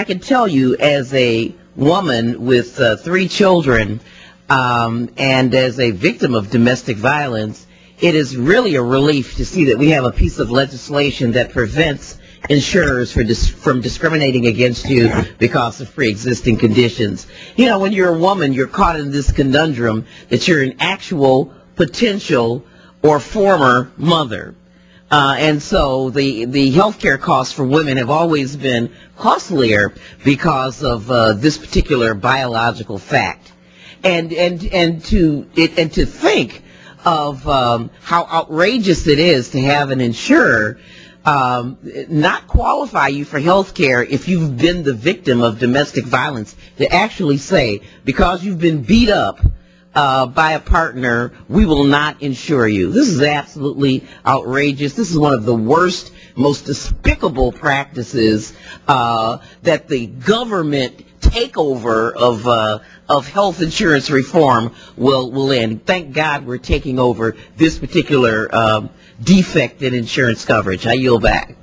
I can tell you as a woman with uh, three children um, and as a victim of domestic violence, it is really a relief to see that we have a piece of legislation that prevents insurers dis- from discriminating against you because of pre-existing conditions. You know, when you're a woman, you're caught in this conundrum that you're an actual potential or former mother. Uh, and so the, the healthcare costs for women have always been costlier because of uh, this particular biological fact. And, and, and, to, it, and to think of um, how outrageous it is to have an insurer um, not qualify you for health care if you've been the victim of domestic violence to actually say because you've been beat up uh, by a partner, we will not insure you. This is absolutely outrageous. This is one of the worst, most despicable practices uh, that the government takeover of uh, of health insurance reform will will end. Thank God we're taking over this particular um, defect in insurance coverage. I yield back.